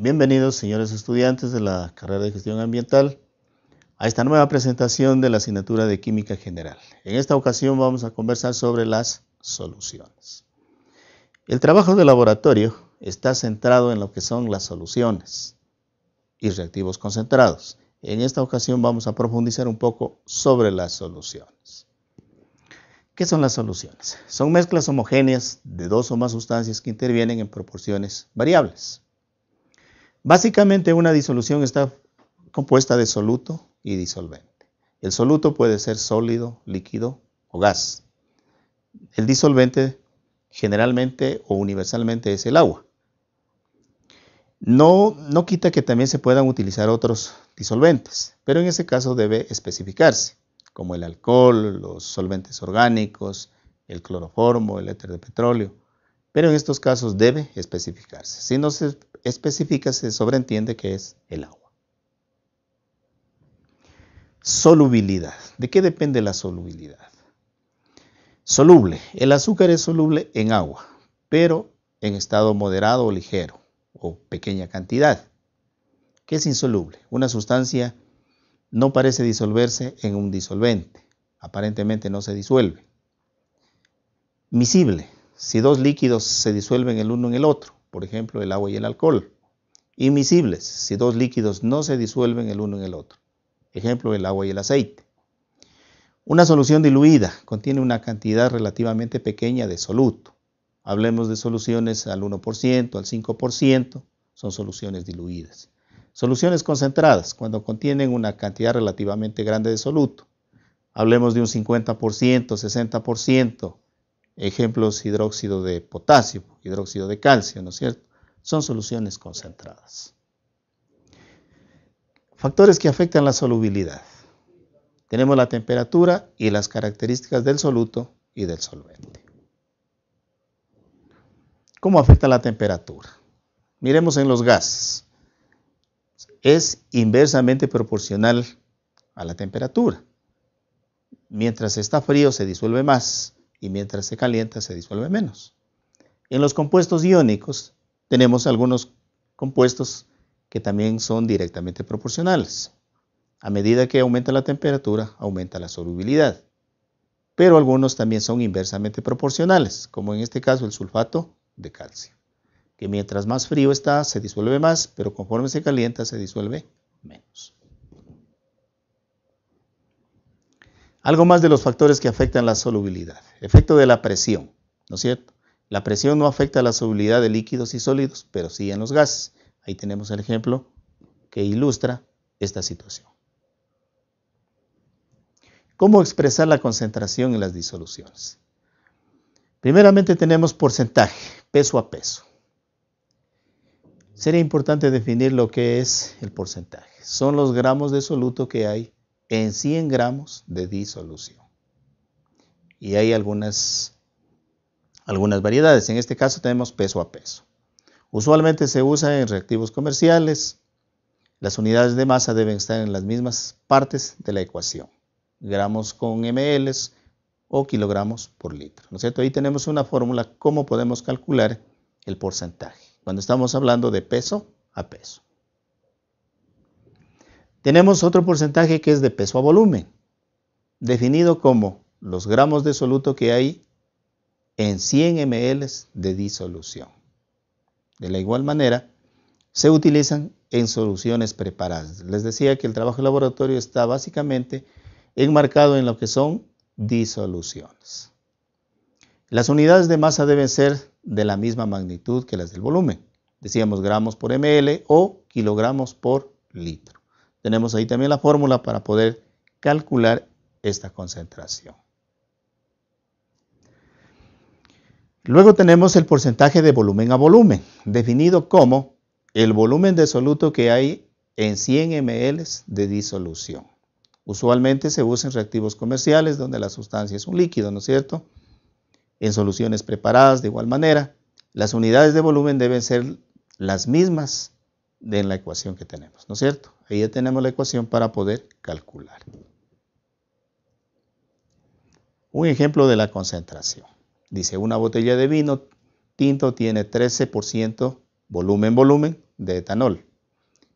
Bienvenidos, señores estudiantes de la carrera de gestión ambiental, a esta nueva presentación de la asignatura de Química General. En esta ocasión vamos a conversar sobre las soluciones. El trabajo de laboratorio está centrado en lo que son las soluciones y reactivos concentrados. En esta ocasión vamos a profundizar un poco sobre las soluciones. ¿Qué son las soluciones? Son mezclas homogéneas de dos o más sustancias que intervienen en proporciones variables. Básicamente una disolución está compuesta de soluto y disolvente. El soluto puede ser sólido, líquido o gas. El disolvente generalmente o universalmente es el agua. No, no quita que también se puedan utilizar otros disolventes, pero en ese caso debe especificarse, como el alcohol, los solventes orgánicos, el cloroformo, el éter de petróleo, pero en estos casos debe especificarse. Si no se especifica, se sobreentiende que es el agua. Solubilidad. ¿De qué depende la solubilidad? Soluble. El azúcar es soluble en agua, pero en estado moderado o ligero, o pequeña cantidad. ¿Qué es insoluble? Una sustancia no parece disolverse en un disolvente. Aparentemente no se disuelve. Misible. Si dos líquidos se disuelven el uno en el otro, por ejemplo el agua y el alcohol. Imisibles. Si dos líquidos no se disuelven el uno en el otro. Ejemplo el agua y el aceite. Una solución diluida contiene una cantidad relativamente pequeña de soluto. Hablemos de soluciones al 1%, al 5%, son soluciones diluidas. Soluciones concentradas, cuando contienen una cantidad relativamente grande de soluto. Hablemos de un 50%, 60%. Ejemplos, hidróxido de potasio, hidróxido de calcio, ¿no es cierto? Son soluciones concentradas. Factores que afectan la solubilidad. Tenemos la temperatura y las características del soluto y del solvente. ¿Cómo afecta la temperatura? Miremos en los gases es inversamente proporcional a la temperatura. Mientras está frío se disuelve más y mientras se calienta se disuelve menos. En los compuestos iónicos tenemos algunos compuestos que también son directamente proporcionales. A medida que aumenta la temperatura, aumenta la solubilidad. Pero algunos también son inversamente proporcionales, como en este caso el sulfato de calcio que mientras más frío está se disuelve más, pero conforme se calienta se disuelve menos. Algo más de los factores que afectan la solubilidad. Efecto de la presión, ¿no es cierto? La presión no afecta la solubilidad de líquidos y sólidos, pero sí en los gases. Ahí tenemos el ejemplo que ilustra esta situación. ¿Cómo expresar la concentración en las disoluciones? Primeramente tenemos porcentaje, peso a peso sería importante definir lo que es el porcentaje. Son los gramos de soluto que hay en 100 gramos de disolución. Y hay algunas, algunas variedades. En este caso tenemos peso a peso. Usualmente se usa en reactivos comerciales. Las unidades de masa deben estar en las mismas partes de la ecuación. Gramos con ml o kilogramos por litro. ¿No? Ahí tenemos una fórmula cómo podemos calcular el porcentaje cuando estamos hablando de peso a peso. Tenemos otro porcentaje que es de peso a volumen, definido como los gramos de soluto que hay en 100 ml de disolución. De la igual manera, se utilizan en soluciones preparadas. Les decía que el trabajo de laboratorio está básicamente enmarcado en lo que son disoluciones. Las unidades de masa deben ser de la misma magnitud que las del volumen. Decíamos gramos por ml o kilogramos por litro. Tenemos ahí también la fórmula para poder calcular esta concentración. Luego tenemos el porcentaje de volumen a volumen, definido como el volumen de soluto que hay en 100 ml de disolución. Usualmente se usa en reactivos comerciales donde la sustancia es un líquido, ¿no es cierto? En soluciones preparadas de igual manera, las unidades de volumen deben ser las mismas de la ecuación que tenemos, ¿no es cierto? Ahí ya tenemos la ecuación para poder calcular. Un ejemplo de la concentración. Dice, una botella de vino tinto tiene 13% volumen-volumen, de etanol.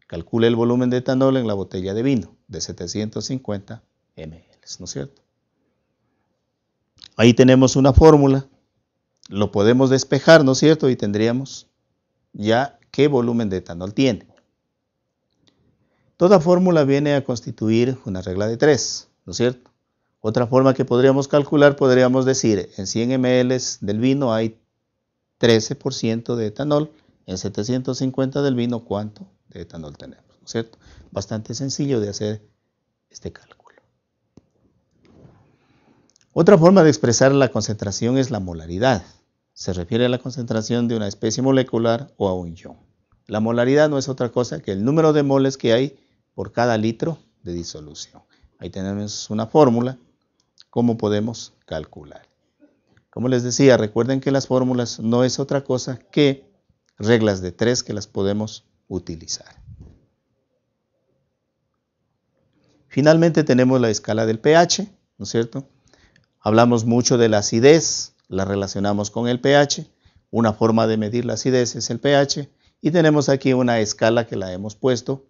Calcule el volumen de etanol en la botella de vino de 750 ml, ¿no es cierto? Ahí tenemos una fórmula, lo podemos despejar, ¿no es cierto? Y tendríamos ya qué volumen de etanol tiene. Toda fórmula viene a constituir una regla de 3, ¿no es cierto? Otra forma que podríamos calcular, podríamos decir, en 100 ml del vino hay 13% de etanol, en 750 del vino, ¿cuánto de etanol tenemos? ¿No es cierto? Bastante sencillo de hacer este cálculo. Otra forma de expresar la concentración es la molaridad. Se refiere a la concentración de una especie molecular o a un ion. La molaridad no es otra cosa que el número de moles que hay por cada litro de disolución. Ahí tenemos una fórmula, cómo podemos calcular. Como les decía, recuerden que las fórmulas no es otra cosa que reglas de tres que las podemos utilizar. Finalmente tenemos la escala del pH, ¿no es cierto? Hablamos mucho de la acidez, la relacionamos con el pH. Una forma de medir la acidez es el pH. Y tenemos aquí una escala que la hemos puesto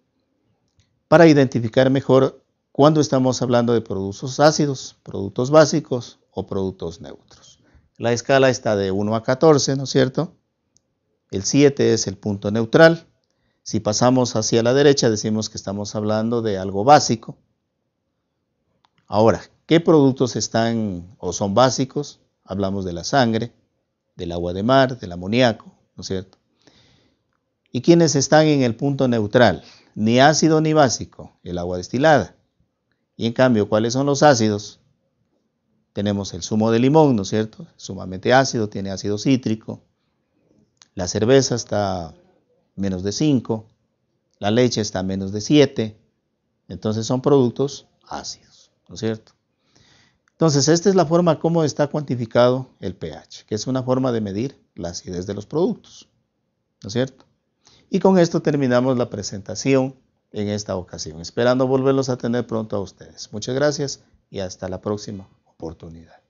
para identificar mejor cuando estamos hablando de productos ácidos, productos básicos o productos neutros. La escala está de 1 a 14, ¿no es cierto? El 7 es el punto neutral. Si pasamos hacia la derecha decimos que estamos hablando de algo básico. Ahora, ¿qué productos están o son básicos? Hablamos de la sangre, del agua de mar, del amoníaco, ¿no es cierto? ¿Y quiénes están en el punto neutral? Ni ácido ni básico, el agua destilada. Y en cambio, ¿cuáles son los ácidos? Tenemos el zumo de limón, ¿no es cierto? Sumamente ácido, tiene ácido cítrico. La cerveza está menos de 5. La leche está menos de 7. Entonces son productos ácidos, ¿no es cierto? Entonces, esta es la forma como está cuantificado el pH, que es una forma de medir la acidez de los productos, ¿no es cierto? Y con esto terminamos la presentación en esta ocasión, esperando volverlos a tener pronto a ustedes. Muchas gracias y hasta la próxima oportunidad.